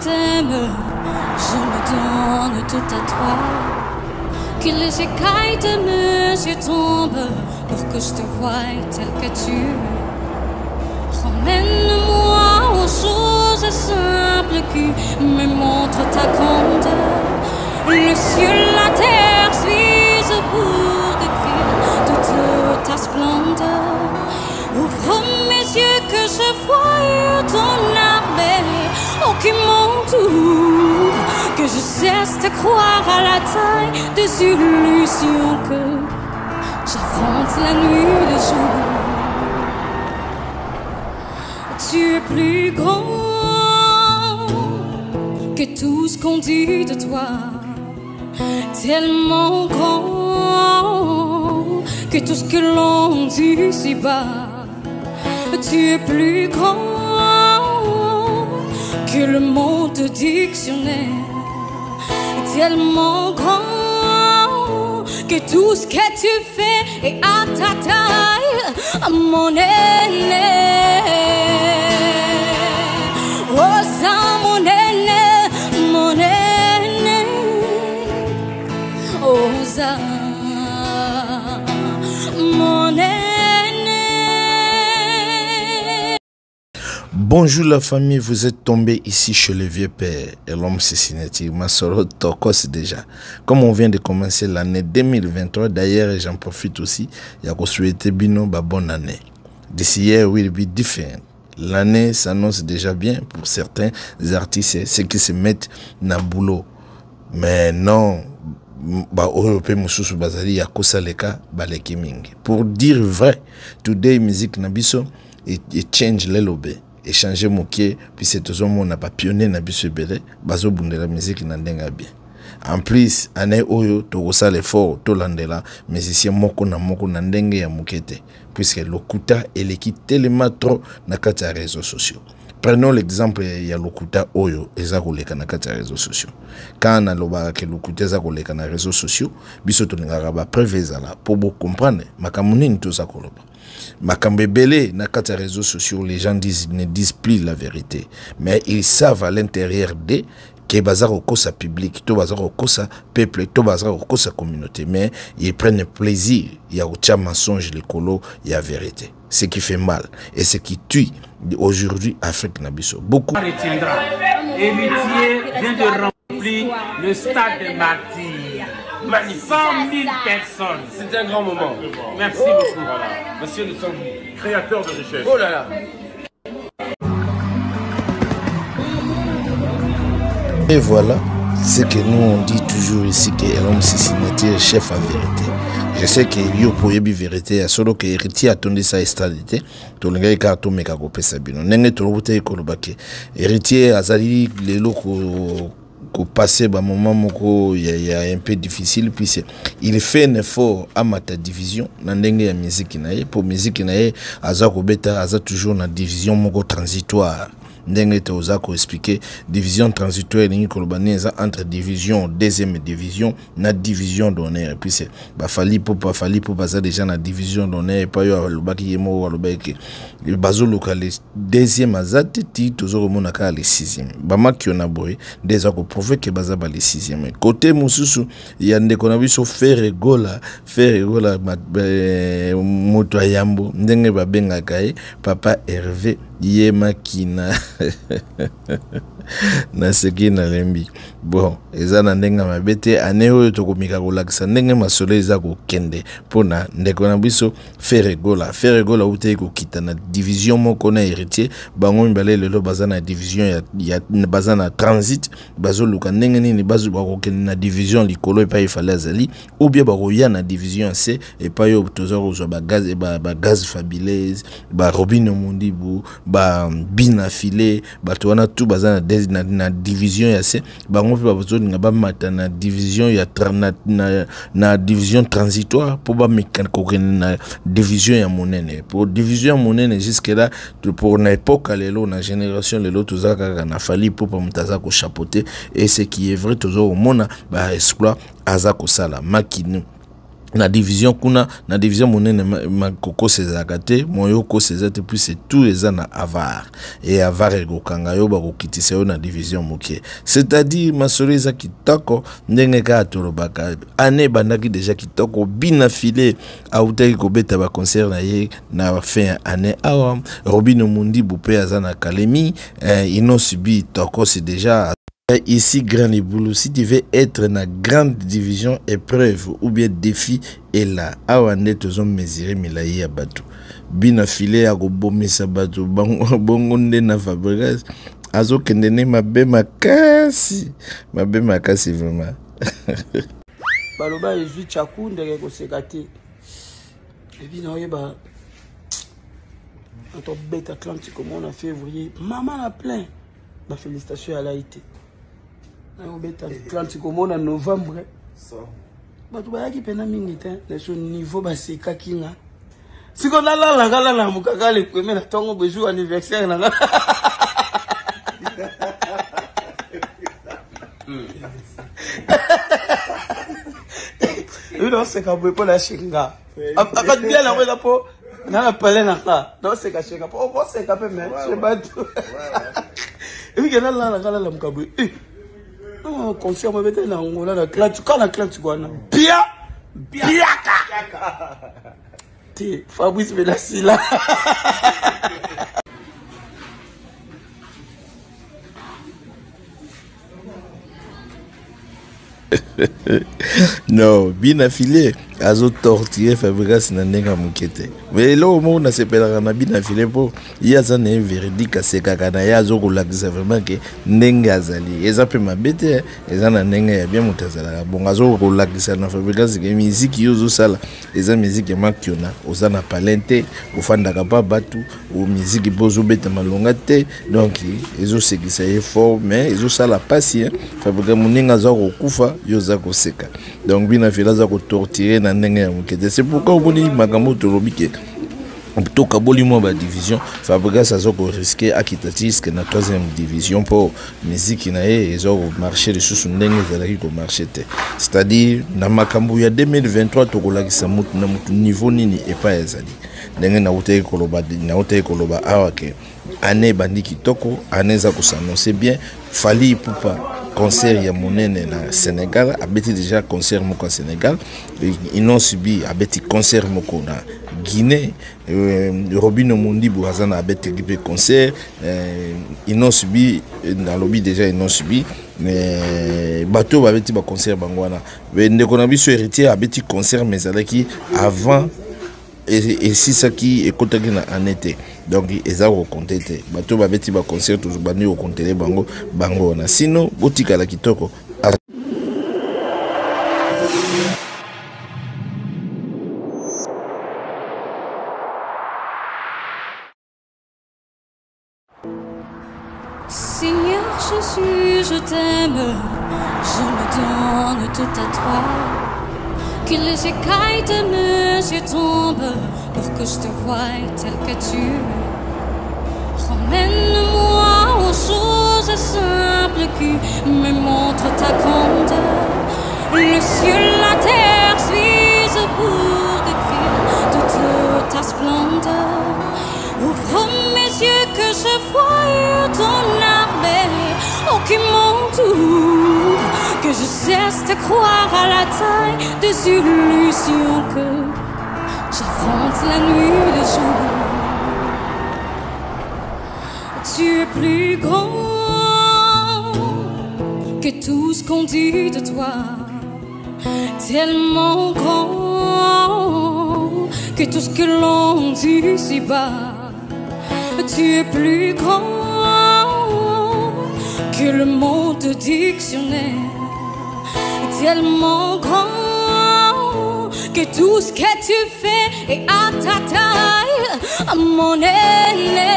t'aime, je me donne tout à toi. Que les écailles de mes yeux tombent pour que je te voie tel que tu es. Ramène-moi aux choses simples qui me montrent ta grandeur. Le ciel, la terre suivent pour décrire toute ta splendeur. Ouvre mes yeux que je voie que je cesse de croire à la taille des illusions que j'affronte la nuit le jour. Tu es plus grand que tout ce qu'on dit de toi, tellement grand que tout ce que l'on dit si bas. Tu es plus grand que le monde dictionnaire, tellement grand que tout ce que tu fais est à ta taille, mon aîné. Oh, mon aîné, mon aîné. Oh, mon aîné. Bonjour la famille, vous êtes tombé ici chez le vieux père et l'homme cincinnati, Masoro Tokos déjà. Comme on vient de commencer l'année 2023, d'ailleurs j'en profite aussi, il y a souhaiter Bino bonne année. This year will be different. L'année s'annonce déjà bien pour certains artistes, ceux qui se mettent na boulot. Mais non, ba oyo mpe mosusu bazali ya kosaleka baleki mingi pour dire vrai today musique na biso echange lelobe echange mokie puisque tozomona bapionnier na biso ebele bazobundela musique na ndenge bien. En plus ane oyo tokosala effort tolandela musicien moko na moko na ndenge ya moke puisque lokuta eleki telema trop na kati ya réseaux sociaux prenons l'exemple ya lokuta oyo eza koleka na kati ya réseaux sociaux. Quand nalobaka ke lokuta eza koleka na réseaux sociaux biso tolingaka bapreuve ezala mpo bocomprendre makambo nini toza koloba. Makambo ebele na kati ya réseaux sociaux les gens disent, ne disent plus la vérité. Mais ils savent à l'intérieur de ke baza kokosa public to baza kokosa peuple to baza kokosa communauté mais ils prennent plaisir ya kotia mensonge likolo ya vérité ce qui fait mal et ce qui tue aujourd'hui afrique na biso beaucoup retiendra. Héritier vient de remplir le stade des martyrs. 100 000 personnes. C'est un grand moment. Merci beaucoup. Monsieur, nous sommes créateur de richesse. Oh là là Et voilà ce que nous on dit toujours ici que l'homme Cincinnati est chef en vérité. Je sais que yo poyebi vérité ya solo ke héritier atondisa estade te tolingaki kaka tomeka kopesa bino. Ndenge tolobi te koloba ke héritier azali lelo ko kopase bamoment moko ya, ya un peu difficile puisque il fait un effort amata division na ndenge ya miziki na ye mpo miziki na ye aza kobeta aza toujours na division moko transitoire ndenge te oza koexplike division transitoire elingi koloba nini entre division deuxième division na division d'honneur. Puisque bafali mpo bafali mpo baza déjà na division d'honneur epai oyo alobaki ye moko alobaki ke bazoluka le deuxième aza ti toza komona kaka le sixième. Bamakio na boye nde eza ke baza ba sixième. Kote mosusu ya ndeko na biso fer egola fer egola eh, moto ya yambo ndenge babengaka ye papa hervé yemaki na naseki nalembi. Bon eza na ndenge ya mabe te. Ane oyo tokomika kolakisa ndenge masolo eza kokende mpona ndeko na biso fer egola fer egola utei kokita na division moko na héritier. Bango mibale lelo baza na division baza na transit. Bazoluka ndenge nini? Bakokende na division likolo epai efale azali. Ou bien bakoya na division se epai oyo toza kozwa bagaz ba, ba gaz fabilaise. Barobine mondibu babina file bato wana tu baza na, na, na division ya se bango mpe bazolinga bamata na division ya na, na, na division transitoire mpo bameka kokende na division ya monene. Po division ya monene jusque là to- pour na ya lelo na génération lelo toza kaka na fali mpo pa moto aza kochapeauté et ce qui est vrai toza komona baexploit aza kosala makinu na division kuna na division monene makokosi ezalaka te moyo okosi eza te plus tout eza na avar. E avar ekokanga yo bakokitisa yo na division moke. C'est-à-dire masolo eza kitoko ndenge kaka tolobaka ane ebandaki deja kitoko bina file autaki kobeta baconcert na ye na fin ya ane awa. Robino mundibu mpe aza na kalemi eh, inosubi tokosi deja Ici, Grand Liboulou, si tu veux être dans grande division, épreuve ou bien défi, et là, awande tozo mesurer milayi ya bato. Bina file ya kobomisa bato, bongo nde na Fabregas, azokende ne mabe makasi, mabe makasi vraiment. baloba ezwi tyaku ndenge koseka te. Ebi naoyeba natobeta atlantique omona février. Mama na plein. Bafélicitation ya lai te nayobeta atlantique omona novembre. Bato bayaki mpena mingi te naso niveau basekaki nga. Siko nalalanga nalamukaka le premier na ntongo bejour anniversaire nanga ebi naoseka boye mpo nashenga akadia nango eza mpo nana pale nanga naoseka shenga mpo. Okoseka mpe me she bato ebike nalalanga nalamuka boye concert mo bete na ngola na clant ka na clant wana bia biaka te fabrice benasila non bina file azotortire fabrikas na ndenge ya moke te me eloko moko nasepelaka na bina file mpo ye aza na ye veridike asekaka na ye azokolakisa vraiment ke ndenge azali. Eza mpe mabe te eza na ndenge ya bien moto azalaka bongo azokolakisa na fabrikas ke miziki yo ozosala eza miziki ya makiona oza na palin te ofandaka mpa bato miziki mpe ozobeta malonga te donc ezosekisa ye fort mais ezosala mpasi fabrika moninga aza kokufa yo oza koseka donc bina fila aza kotortire na ndenge ya moke te c'est pourquoi omoni makambo tolobi ke tokaboli mwa badivision fabrigas aza koriske akita ti troisième division mpo miziki na ye eza komarche lisusu ndenge ezalaki komarche te. C'est-à-dire na makambo ya 2023 tokolakisa mutu na niveau nini epai ezali. Ndenge nautaki ane bien concert ya monene na sénégal abeti déjà concert moko ya sénégal inon subi abeti concert moko na guinée euh, robino mondibu aza na abeteli mpe concert euh, inon subi nalobi déjà inon subi bato babeti baconcert bango wana. Ndeko na biso héritier abeti concert mais ezalaki avant esisaki ekotaki na ane te donc eza kokonte te. Bato babeti baconcert toujours bandi kokontele bango bango wana. Sino botikala kitoko. Seigneur Jésus, je t'aime, je me donne tout à toi. Que les écailles de mes yeux tombent pour que je te voie tel que tu es. Ramène-moi aux choses simples qui me montrent ta grandeur. Le ciel, la terre suisent pour décrire toute ta splendeur. Ouvre mes yeux que je voie ton armée, oh qui m'entoure, de croire à la taille des illusions que j'affronte la nuit et le jour. Tu es plus grand que tout ce qu'on dit de toi, tellement grand que tout ce que l'on dit ici-bas. Tu es plus grand que le monde dictionnaire, tellement grand que tout ce que tu fais est à ta taille, mon aîné.